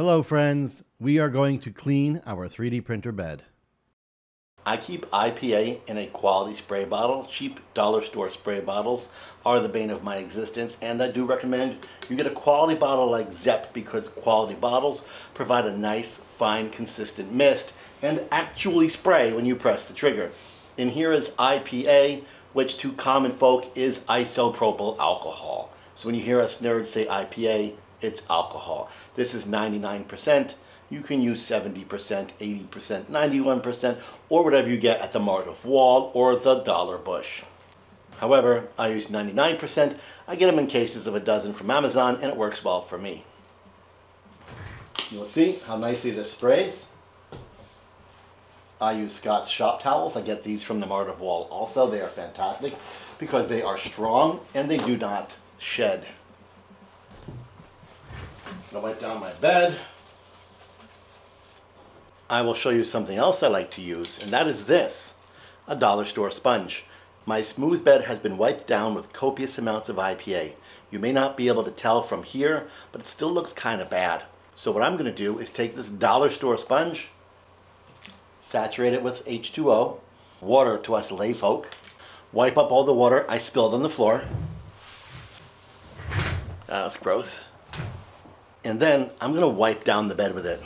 Hello friends, we are going to clean our 3D printer bed. I keep IPA in a quality spray bottle. Cheap dollar store spray bottles are the bane of my existence and I do recommend you get a quality bottle like Zep because quality bottles provide a nice, fine, consistent mist and actually spray when you press the trigger. And here is IPA, which to common folk is isopropyl alcohol. So when you hear us nerds say IPA, it's alcohol. This is 99% you can use 70%, 80%, 91%, or whatever you get at the Mart of Wall or the Dollar Bush. However, I use 99%. I get them in cases of a dozen from Amazon, and it works well for me. You'll see how nicely this sprays. I use Scott's shop towels. I get these from the Mart of Wall also. They are fantastic because they are strong and they do not shed. To wipe down my bed. I will show you something else I like to use, and that is this, a dollar store sponge. My smooth bed has been wiped down with copious amounts of IPA. You may not be able to tell from here, but it still looks kind of bad. So what I'm going to do is take this dollar store sponge, saturate it with H2O, water to us lay folk, wipe up all the water I spilled on the floor. Ah, that was gross. And then I'm going to wipe down the bed with it.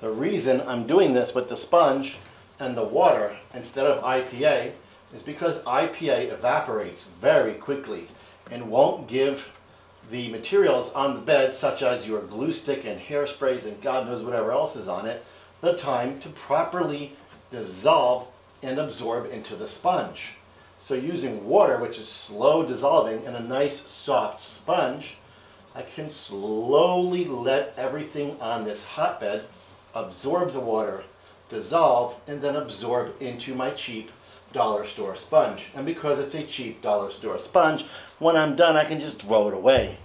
The reason I'm doing this with the sponge and the water instead of IPA is because IPA evaporates very quickly and won't give the materials on the bed, such as your glue stick and hairsprays and God knows whatever else is on it, the time to properly dissolve and absorb into the sponge. So using water, which is slow dissolving, and a nice soft sponge, I can slowly let everything on this hotbed absorb the water, dissolve, and then absorb into my cheap dollar store sponge. And because it's a cheap dollar store sponge, when I'm done I can just throw it away.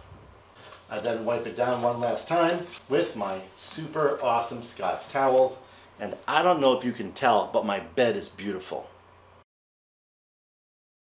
I then wipe it down one last time with my super awesome Scott's towels. And I don't know if you can tell, but my bed is beautiful.